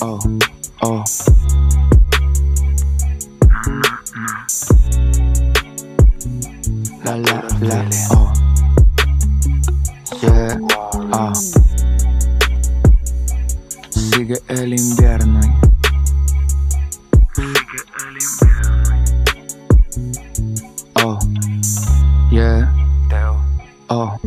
oh, oh. La la la, oh. Yeah, oh. Sigue el invierno. Sigue el invierno. Oh, yeah, oh.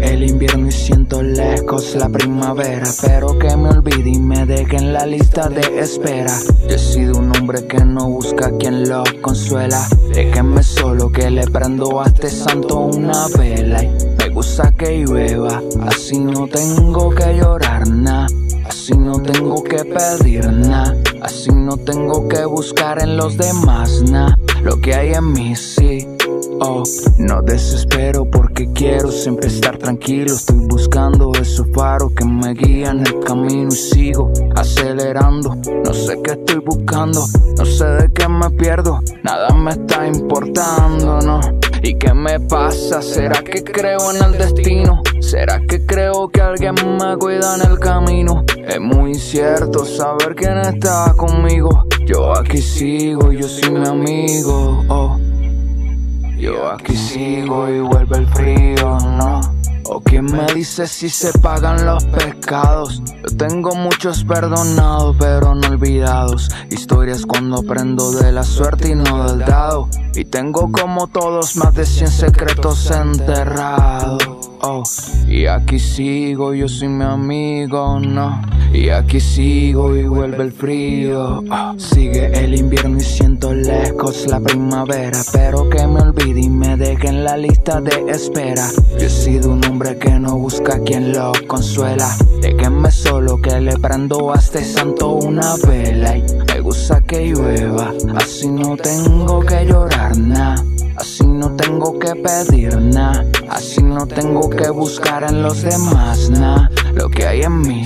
El invierno y siento lejos la primavera. Pero que me olvide y me deje en la lista de espera. Yo he sido un hombre que no busca quien lo consuela. Déjenme solo que le prendo a este santo una vela. Y me gusta que llueva, así no tengo que llorar nada. Así no tengo que pedir nada, así no tengo que buscar en los demás nada. Lo que hay en mí sí, oh, no desespero porque quiero siempre estar tranquilo. Estoy buscando esos faros que me guían el camino y sigo acelerando. No sé qué estoy buscando, no sé de qué me pierdo, nada me está importando, no. ¿Y qué me pasa? ¿Será que creo en el destino? ¿Será que creo que alguien me cuida en el camino? Es muy cierto saber quién está conmigo. Yo aquí sigo, yo soy mi amigo. Oh. Yo aquí sigo y vuelve el frío, no. O quién me dice si se pagan los pecados. Yo tengo muchos perdonados, pero no olvidados. Historias cuando aprendo de la suerte y no del dado. Y tengo como todos más de 100 secretos enterrados. Oh, y aquí sigo, yo soy mi amigo, no. Y aquí sigo y vuelve el frío. Oh, sigue el invierno y siento lejos la primavera. Pero que me olvide y me deje en la lista de espera. Yo he sido un hombre que no busca quien lo consuela. Déjenme solo que le prendo a este santo una vela. Y me gusta que llueva, así no tengo que llorar nada. No tengo que pedir nada, así no tengo que buscar en los demás nada. Lo que hay en mí